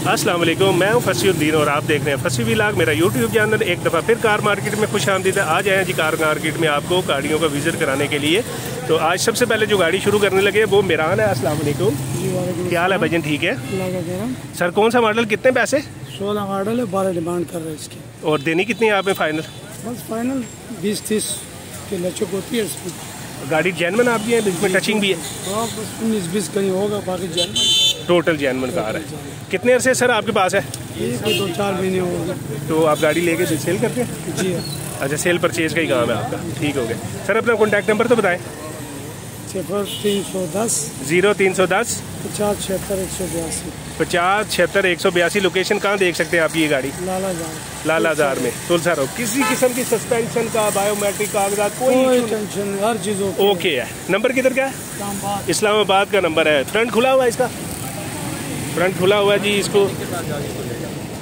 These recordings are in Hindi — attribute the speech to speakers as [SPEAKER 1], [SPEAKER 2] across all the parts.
[SPEAKER 1] अस्सलाम वालेकुम मैं हूँ फसीउद्दीन और आप देख रहे हैं फसी विलाग। मेरा यूट्यूब चैनल एक दफ़ा फिर कार मार्केट में खुश आमदीद है। आज आए जी कार मार्केट में आपको गाड़ियों का विज़िट कराने के लिए। तो आज सबसे पहले जो गाड़ी शुरू करने लगे वो मेरान है। अस्सलाम वालेकुम क्या हाल है भजन? ठीक है? सर कौन सा मॉडल कितने पैसे?
[SPEAKER 2] सोलह मॉडल है बारह डिमांड कर रहे हैं इसकी।
[SPEAKER 1] और देनी कितनी है आपने फाइनल
[SPEAKER 2] बस फाइनल बीस तीस की लचक होती है इसमें
[SPEAKER 1] गाड़ी जैनमन आपकी है इसमें टचिंग भी है?
[SPEAKER 2] हाँ उन्नीस बीस कहीं होगा बाकी जन
[SPEAKER 1] टोटल जैनमन कार है। कितने अरसे सर आपके पास है?
[SPEAKER 2] ये दो चार महीने हो गए।
[SPEAKER 1] तो आप गाड़ी लेके सेल करते हैं?
[SPEAKER 2] जी। हाँ
[SPEAKER 1] अच्छा सेल परचेज का ही काम है आपका। ठीक हो गया। सर अपना कॉन्टैक्ट नंबर तो बताएँ।
[SPEAKER 2] सिफर तीन सौ दस
[SPEAKER 1] ज़ीरो तीन सौ दस
[SPEAKER 2] पचास छिहत्तर एक सौ बयासी।
[SPEAKER 1] पचास छिहत्तर एक सौ बयासी। लोकेशन कहाँ देख सकते हैं आप ये गाड़ी?
[SPEAKER 2] लाला जाओ
[SPEAKER 1] लाला हज़ार में। तुलसा रोड किसी किस्म की सस्पेंशन का बायोमेट्रिक कागजात कोई।
[SPEAKER 2] टेंशन हर चीज़
[SPEAKER 1] ओके है। नंबर किधर का है?
[SPEAKER 2] इस्लामाबाद।
[SPEAKER 1] इस्लामाबाद का नंबर है। फ्रंट खुला हुआ है इसका? फ्रंट खुला हुआ है जी इसको।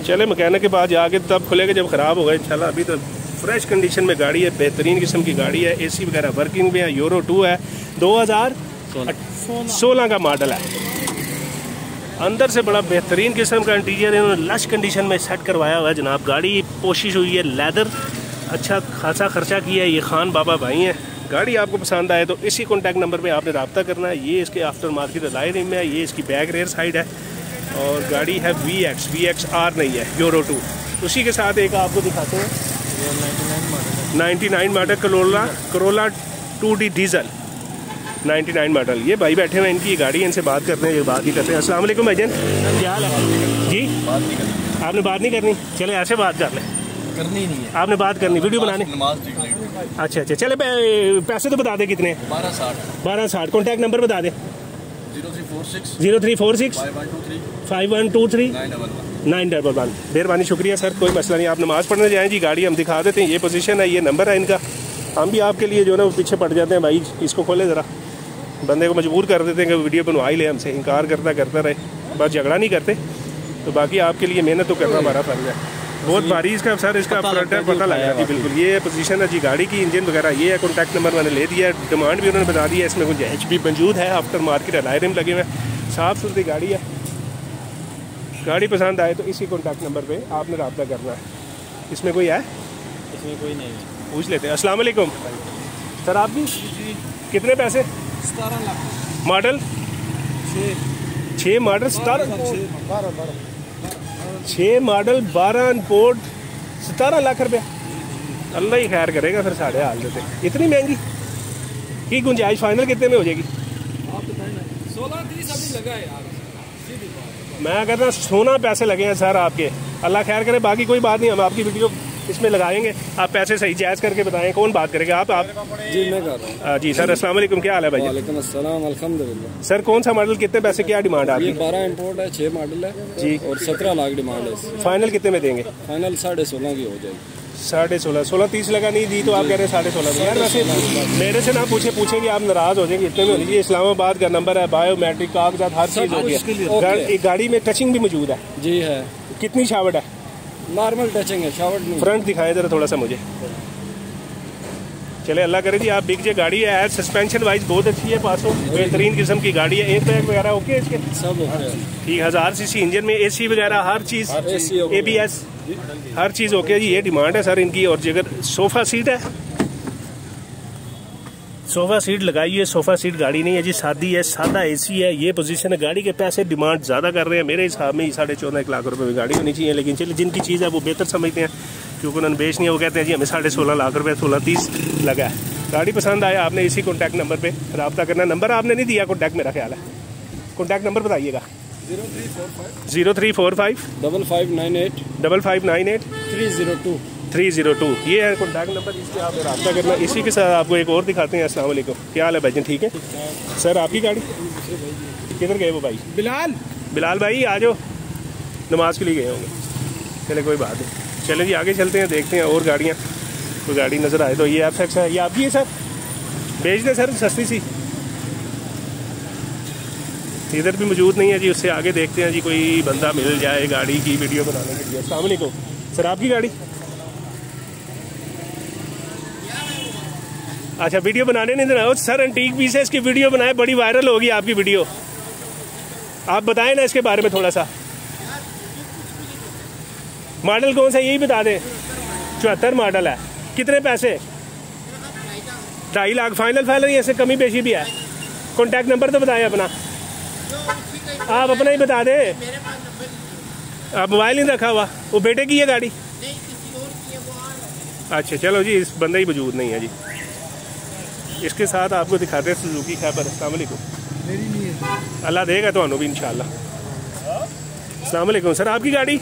[SPEAKER 1] चले मकैनिक के पास जाके तब खुलेगा, जब ख़राब होगा इंशाल्लाह। अभी तो फ्रेश कंडीशन में गाड़ी है, बेहतरीन किस्म की गाड़ी है। एसी वगैरह वर्किंग में है यूरो टू है। 2016 का मॉडल है। अंदर से बड़ा बेहतरीन किस्म का इंटीरियर इन्होंने लश कंडीशन में सेट करवाया हुआ है जनाब। गाड़ी कोशिश हुई है लेदर अच्छा खासा खर्चा किया है। ये खान बाबा भाई हैं। गाड़ी आपको पसंद आए तो इसी कॉन्टैक्ट नंबर पे आपने रबता करना है। ये इसके आफ्टर मार्केट लाए में है, ये इसकी बैक रेयर साइड है। और गाड़ी है V X V X R नहीं है यूरो टू उसी के साथ एक आपको दिखाते हैं। 99 model Corolla Corolla two D diesel 99 model ये भाई बैठे हुए हैं इनकी गाड़ी इनसे बात करते हैं ये बात ही करते हैं। अस्सलाम वालेकुम क्या हाल है जी?
[SPEAKER 3] बात नहीं करनी।
[SPEAKER 1] आपने बात नहीं करनी? चले ऐसे बात कर लें।
[SPEAKER 3] करनी नहीं है।
[SPEAKER 1] आपने बात करनी वीडियो बनाने। अच्छा अच्छा चले पैसे तो बता दे कितने
[SPEAKER 3] बारह साठ।
[SPEAKER 1] बारह साठ कॉन्टैक्ट नंबर बता दे।
[SPEAKER 3] Zero three four six. Five one two three. Nine double one.
[SPEAKER 1] मेहरबानी शुक्रिया सर। कोई मसला नहीं आप नमाज़ पढ़ने जाएँ जी गाड़ी हम दिखा देते हैं। ये पोजीशन है ये नंबर है इनका। हम भी आपके लिए जो है ना वो पीछे पड़ जाते हैं भाई। इसको खोले ज़रा। बंदे को मजबूर कर देते हैं कि वीडियो बनवा ही ले हमसे। इनकार करता करता रहे। बस झगड़ा नहीं करते। तो बाकी आपके लिए मेहनत तो करना हमारा फ़र्ज़ है। बहुत भारी इसका सर इसका फ्रंट है पता लग रहा है। बिल्कुल ये पोजीशन है जी गाड़ी की इंजन वगैरह ये है कॉन्टैक्ट नंबर मैंने ले दिया है डिमांड भी उन्होंने बता दी है इसमें कुछ एच पी मौजूद है आफ्टर मार्केट अलायरम लगे हुए हैं। साफ़ सुथरी गाड़ी है। गाड़ी पसंद आए तो इसी कॉन्टैक्ट नंबर पर आपने रब्ता करना है। इसमें कोई है?
[SPEAKER 3] इसमें कोई नहीं
[SPEAKER 1] पूछ लेते हैं। वालेकुम। सर आपकी कितने पैसे?
[SPEAKER 2] सतारह लाख।
[SPEAKER 1] मॉडल? छः मॉडल सतारह?
[SPEAKER 2] बारह बारह।
[SPEAKER 1] छः मॉडल बारह अनपोर्ट सतारह लाख रुपया। अल्लाह ही खैर करेगा फिर साढ़े हाल देते इतनी महँगी? की गुंजाइश? फाइनल कितने में हो जाएगी? मैं कहता हूँ सोना पैसे लगे हैं सर आपके। अल्लाह खैर करे बाकी कोई बात नहीं हम आपकी वीडियो इसमें लगाएँगे? आप पैसे सही जायज़ करके बताएँ कौन बात करेगा? आप आप
[SPEAKER 2] जी मैं कर रहा हूँ।
[SPEAKER 1] जी सर अस्सलाम वालेकुम क्या हाल है भाई?
[SPEAKER 2] वालेकुम
[SPEAKER 1] सर कौन सा मॉडल कितने पैसे क्या डिमांड है?
[SPEAKER 2] बारह इम्पोर्ट है छः मॉडल है
[SPEAKER 1] जी।
[SPEAKER 2] और सत्रह लाख डिमांड है।
[SPEAKER 1] फाइनल कितने में देंगे?
[SPEAKER 2] फाइनल साढ़े सोलह की हो जाएगी।
[SPEAKER 1] साढ़े सोलह सोलह तीस लगा नहीं दी तो आप कह रहे हैं साढ़े सोलह में। यार वैसे मेरे से ना पूछे पूछेंगे आप नाराज़ हो जाएँगे इतने में हो जाएगी इस्लामाबाद का नंबर है बायोमेट्रिक कागजात हर चीज़ हो गया। गाड़ी में टचिंग भी मौजूद है।
[SPEAKER 2] जी है।
[SPEAKER 1] कितनी शावट है?
[SPEAKER 2] नॉर्मल टचिंग है शावर नहीं।
[SPEAKER 1] फ्रंट दिखाया जरा थोड़ा सा मुझे। चले अल्लाह करे जी आप बिक जाए गाड़ी है एज सस्पेंशन वाइज बहुत अच्छी है पासो बेहतरीन किस्म की गाड़ी है एयर बैग वगैरह ओके इसके?
[SPEAKER 2] सब
[SPEAKER 1] ठीक हज़ार सीसी इंजन में एसी वगैरह हर चीज़ ए बी एस हर चीज़ ओके जी ये डिमांड है सर इनकी और जगह सोफ़ा सीट है सोफ़ा सीट लगाई है सोफ़ा सीट गाड़ी नहीं है जी सादी है सादा एसी है ये पोजीशन है। गाड़ी के पैसे डिमांड ज़्यादा कर रहे हैं। मेरे हिसाब में ही साढ़े चौदह एक लाख रुपए में गाड़ी होनी चाहिए लेकिन चलिए जिनकी चीज़ है वो बेहतर समझते हैं क्योंकि उन्होंने बेचनी है। वो कहते हैं जी हमें साढ़े सोलह लाख रुपए सोलह तीस लगा है। गाड़ी पसंद आया आपने इसी कॉन्टैक्ट नंबर पर रब्ता करना नंबर आपने नहीं दिया कॉन्टैक्ट मेरा ख्याल है। कॉन्टैक्ट नंबर बताइएगा।
[SPEAKER 2] Zero three four five
[SPEAKER 1] zero three four five
[SPEAKER 2] double five nine eight
[SPEAKER 1] double five nine eight
[SPEAKER 2] three zero two
[SPEAKER 1] three zero two. ये है कॉन्टैक्ट नंबर इससे आप रब्ता करना। इसी के साथ आपको एक और दिखाते हैं। अस्सलाम वालेकुम। क्या हाल है भाईजन ठीक है? सर आपकी गाड़ी? किधर गए वो भाई?
[SPEAKER 2] बिलाल।
[SPEAKER 1] बिलाल भाई आ जाओ। नमाज़ के लिए गए होंगे। चले कोई बात नहीं। चले जी आगे चलते हैं देखते हैं और गाड़ियाँ। कोई गाड़ी नज़र आए तो ये एफ़ एक्स है। ये आपकी है सर? भेज दें सर सस्ती सी। इधर भी मौजूद नहीं है जी उससे आगे देखते हैं जी कोई बंदा मिल जाए गाड़ी की वीडियो बनाने के लिए। वालेकुम। सर आपकी गाड़ी? अच्छा वीडियो बनाने नहीं देना। सर एंटीक पीस है इसकी वीडियो बनाए बड़ी वायरल होगी आपकी वीडियो। आप बताएँ ना इसके बारे में थोड़ा सा। मॉडल कौन सा यही बता दें। चौहत्तर मॉडल है। कितने पैसे? ढाई लाख। फाइनल फाइनल ऐसे कमी पेशी भी है। कॉन्टैक्ट नंबर तो बताएँ अपना। आप अपना ही बता दें। आप मोबाइल नहीं रखा हुआ। वो बेटे की है गाड़ी? अच्छा चलो जी इस बंदा ही वजूद नहीं है जी। इसके साथ आपको दिखाते हैं सुजुकी खैबर
[SPEAKER 2] है।
[SPEAKER 1] अल्लाह देगा तो भी अस्सलाम वालेकुम सर आपकी गाड़ी?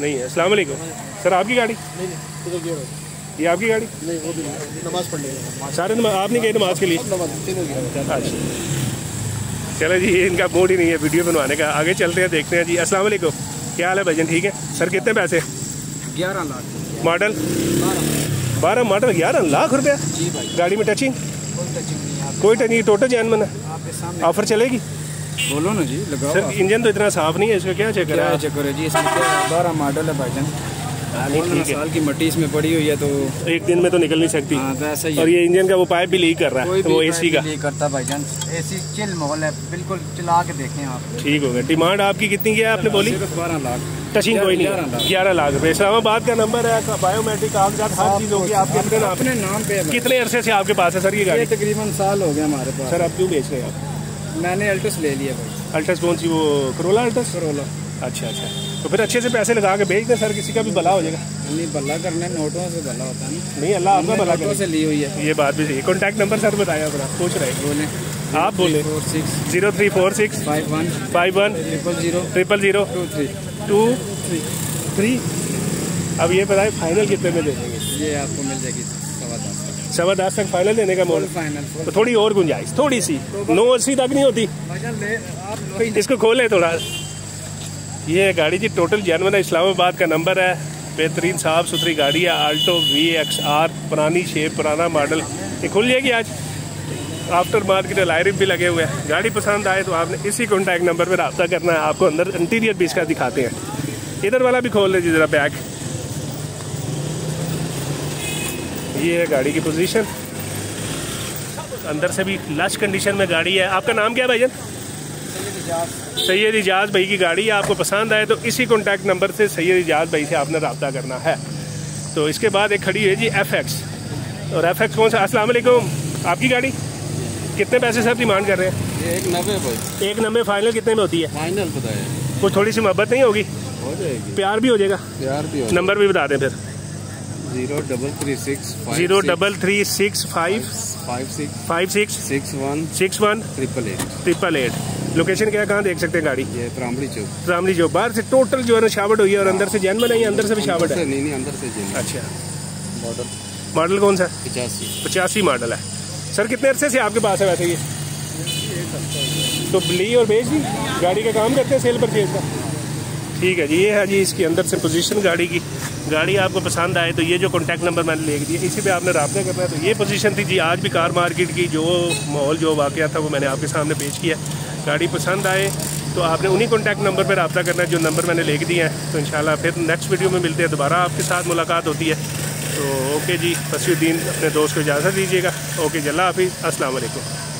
[SPEAKER 1] नहीं है। अस्सलाम वालेकुम सर आपकी गाड़ी? ये आपकी गाड़ी?
[SPEAKER 2] नहीं वो भी नमाज़ पढ़ने
[SPEAKER 1] सारे आप नहीं गए नमाज़ के लिए? अच्छा। चलो जी इनका मूड ही नहीं है वीडियो बनवाने का। आगे चलते हैं देखते हैं जी। अस्सलाम वालेकुम क्या हाल है भजन ठीक है? सर कितने पैसे?
[SPEAKER 2] ग्यारह लाख।
[SPEAKER 1] मॉडल
[SPEAKER 2] बारह
[SPEAKER 1] मॉडल ग्यारह लाख रुपया। गाड़ी में टचिंग
[SPEAKER 2] कोई टचिंग
[SPEAKER 1] टोटल जैन है
[SPEAKER 2] आपके
[SPEAKER 1] ऑफ़र चलेगी?
[SPEAKER 2] बोलो ना जी लगाओ
[SPEAKER 1] सर इंजन तो इतना साफ़ नहीं है इसका क्या चेक
[SPEAKER 2] क्या
[SPEAKER 1] करा
[SPEAKER 2] चक्कर है जी इसमें क्या बारह मॉडल है भाईजान
[SPEAKER 1] ठीक है।
[SPEAKER 2] साल की मट्टी इसमें पड़ी हुई है तो
[SPEAKER 1] एक दिन में तो निकल नहीं सकती।
[SPEAKER 2] हाँ तो ऐसा ही
[SPEAKER 1] और ये इंजन का वो पाइप भी लीक कर रहा है तो वो एसी का।
[SPEAKER 2] नहीं करता भाईजान एसी चिल माहौल है बिल्कुल चला के देखें आप।
[SPEAKER 1] ठीक हो गया। डिमांड आपकी कितनी की है आपने बोली?
[SPEAKER 2] बारह लाख।
[SPEAKER 1] टचिंग कोई नहीं
[SPEAKER 2] ग्यारह लाख।
[SPEAKER 1] रुपए। इस्लामाबाद का नंबर है बायोमेट्रिक कागजात हर चीज़ होगी आपके अपने नाम
[SPEAKER 2] अपने नाम पे
[SPEAKER 1] कितने अरसे से आपके पास है सर ये गाड़ी?
[SPEAKER 2] तकरीबन साल हो गया हमारे पास।
[SPEAKER 1] सर आप क्यों बेच रहे हैं? आप
[SPEAKER 2] मैंने अल्टस ले लिया भाई।
[SPEAKER 1] अल्टस कौन सी वो? करोला अल्टस
[SPEAKER 2] करोला
[SPEAKER 1] अच्छा अच्छा। तो फिर अच्छे से पैसे लगा के बेच दें सर किसी का भी भला हो जाएगा।
[SPEAKER 2] नहीं भला करने नोटों से भला होता है
[SPEAKER 1] नहीं अल्लाह आपका भला
[SPEAKER 2] नोटों से ली हुई है।
[SPEAKER 1] ये बात भी सही कॉन्टैक्ट नंबर सर बताया अपना पूछ रहे
[SPEAKER 2] बोले।
[SPEAKER 1] आप बोले। Zero three four six
[SPEAKER 2] five one
[SPEAKER 1] five one
[SPEAKER 2] triple zero
[SPEAKER 1] triple zero
[SPEAKER 2] two three
[SPEAKER 1] two
[SPEAKER 2] three.
[SPEAKER 1] Three? अब ये बताए फाइनल कितने में दे देंगे?
[SPEAKER 2] ये आपको मिल जाएगी सवा दस तक
[SPEAKER 1] फाइनल देने का
[SPEAKER 2] फाइनल
[SPEAKER 1] तो थोड़ी और गुंजाइश थोड़ी सी। नौ अस्सी तक नहीं होती। इसको खोले थोड़ा। ये गाड़ी जी टोटल जैनवन है इस्लामाबाद का नंबर है। बेहतरीन साफ़ सुथरी गाड़ी है आल्टो वी एक्स आर पुरानी शेप पुराना मॉडल ये खुल जाएगी आज? आफ्टर मार्केट लायरिंग भी लगे हुए हैं गाड़ी पसंद आए तो आपने इसी कॉन्टैक्ट नंबर पर रब्ता करना है। आपको अंदर इंटीरियर भी इसका दिखाते हैं। इधर वाला भी खोल लीजिए ज़रा बैग ये है गाड़ी की पोजीशन अंदर से भी लश कंडीशन में गाड़ी है। आपका नाम क्या है भाईजान? सैयद इजाज। भाई की गाड़ी है। आपको पसंद आए तो इसी कॉन्टैक्ट नंबर से सैयद इजाज भाई से आपने रब्ता करना है। तो इसके बाद एक खड़ी है जी एफ़ एक्स और एफ़ एक्स कौन सा? अस्सलाम वालेकुम। आपकी गाड़ी? कितने पैसे सर डिमांड कर रहे हैं?
[SPEAKER 3] एक नब्बे भाई।
[SPEAKER 1] एक नंबे फाइनल कितने में होती है?
[SPEAKER 3] फाइनल बताए
[SPEAKER 1] कोई थोड़ी सी मोहब्बत नहीं होगी?
[SPEAKER 3] हो जाएगी।
[SPEAKER 1] प्यार भी हो जाएगा?
[SPEAKER 3] प्यार भी हो
[SPEAKER 1] नंबर भी बता दें फिर।
[SPEAKER 3] Zero double three six
[SPEAKER 1] zero double three six five
[SPEAKER 3] five six.
[SPEAKER 1] Five six
[SPEAKER 3] six one.
[SPEAKER 1] Six one
[SPEAKER 3] triple eight.
[SPEAKER 1] Triple eight. Location क्या कहाँ देख सकते हैं गाड़ी?
[SPEAKER 3] ये प्रामड़ी चौक।
[SPEAKER 1] रामली जो बाहर से टोटल जो है ना शावट हुई है और अंदर से जैनमन है या अंदर से भी शावट है?
[SPEAKER 3] नहीं नहीं अंदर से जी
[SPEAKER 1] अच्छा।
[SPEAKER 3] मॉडल
[SPEAKER 1] मॉडल कौन सा?
[SPEAKER 3] पचासी।
[SPEAKER 1] पचासी मॉडल है। सर, कितने अरसे से आपके पास है वैसे ये? तो ली और बेच दी? गाड़ी का काम करते हैं, सेल परचेज का? ठीक है जी, ये है जी इसके अंदर से पोजीशन गाड़ी की। गाड़ी आपको पसंद आए तो ये जो कॉन्टैक्ट नंबर मैंने लिख दिया इसी पे आपने रब्ता करना है। तो ये पोजीशन थी जी, आज भी कार मार्केट की जो माहौल, जो वाक़ था, वो मैंने आपके सामने पेश किया गाड़ी पसंद आए तो आपने उन्हीं कॉन्टैक्ट नंबर पर रबा करना है, जो नंबर मैंने लिख दिए हैं। तो इंशाल्लाह फिर नेक्स्ट वीडियो में मिलते हैं, दोबारा आपके साथ मुलाकात होती है। तो ओके जी फसीुद्दीन अपने दोस्त को इजाज़त दीजिएगा। ओके जल्ला हाफिज़। वालेकुम।